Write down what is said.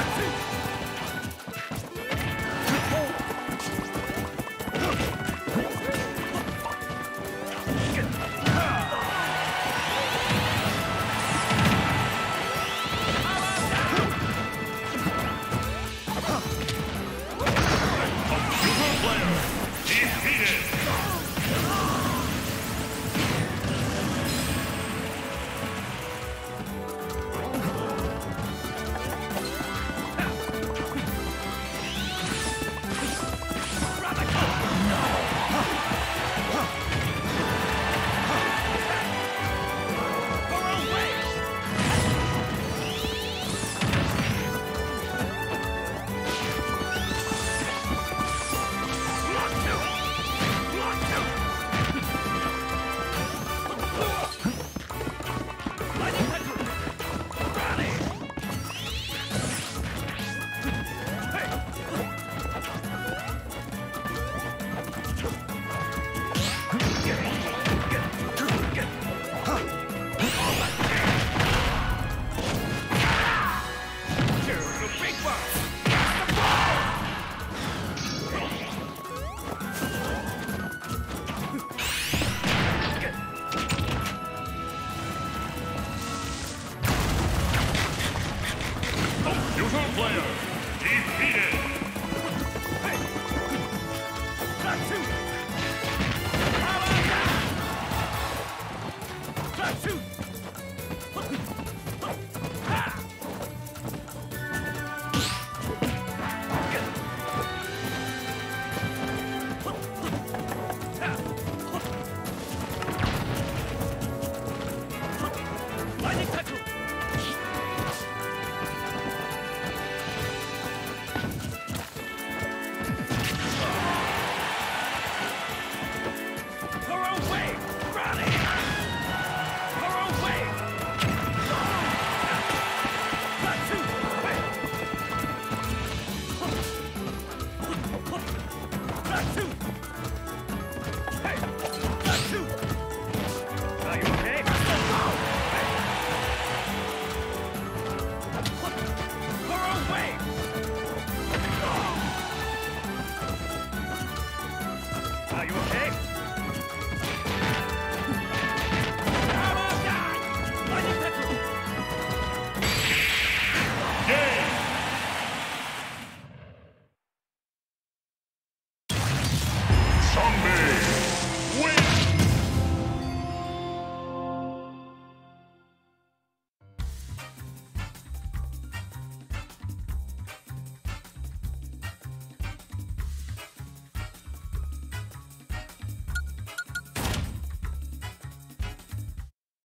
mercy! Action! you okay?